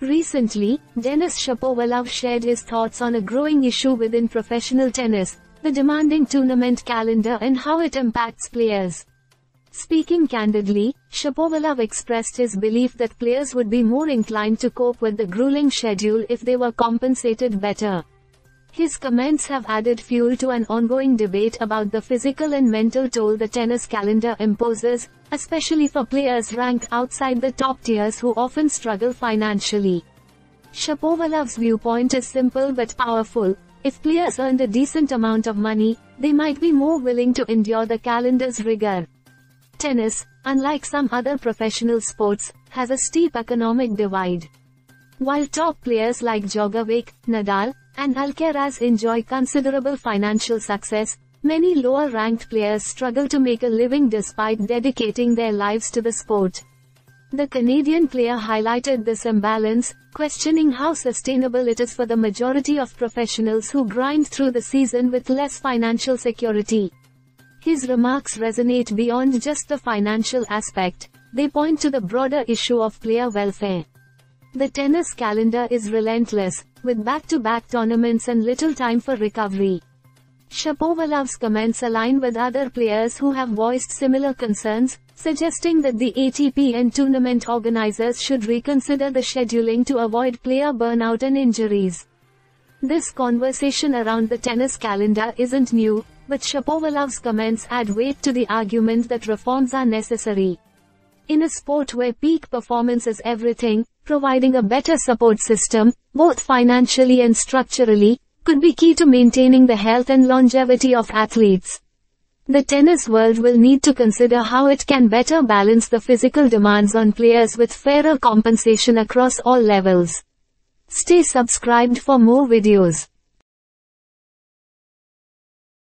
Recently, Denis Shapovalov shared his thoughts on a growing issue within professional tennis, the demanding tournament calendar and how it impacts players. Speaking candidly, Shapovalov expressed his belief that players would be more inclined to cope with the grueling schedule if they were compensated better. His comments have added fuel to an ongoing debate about the physical and mental toll the tennis calendar imposes, especially for players ranked outside the top tiers who often struggle financially. Shapovalov's viewpoint is simple but powerful. If players earned a decent amount of money, they might be more willing to endure the calendar's rigor. Tennis, unlike some other professional sports, has a steep economic divide. While top players like Djokovic, Nadal, and Alcaraz enjoy considerable financial success, many lower-ranked players struggle to make a living despite dedicating their lives to the sport. The Canadian player highlighted this imbalance, questioning how sustainable it is for the majority of professionals who grind through the season with less financial security. His remarks resonate beyond just the financial aspect, they point to the broader issue of player welfare. The tennis calendar is relentless, with back-to-back tournaments and little time for recovery. Shapovalov's comments align with other players who have voiced similar concerns, suggesting that the ATP and tournament organizers should reconsider the scheduling to avoid player burnout and injuries. This conversation around the tennis calendar isn't new, but Shapovalov's comments add weight to the argument that reforms are necessary. In a sport where peak performance is everything, providing a better support system, both financially and structurally, could be key to maintaining the health and longevity of athletes. The tennis world will need to consider how it can better balance the physical demands on players with fairer compensation across all levels. Stay subscribed for more videos.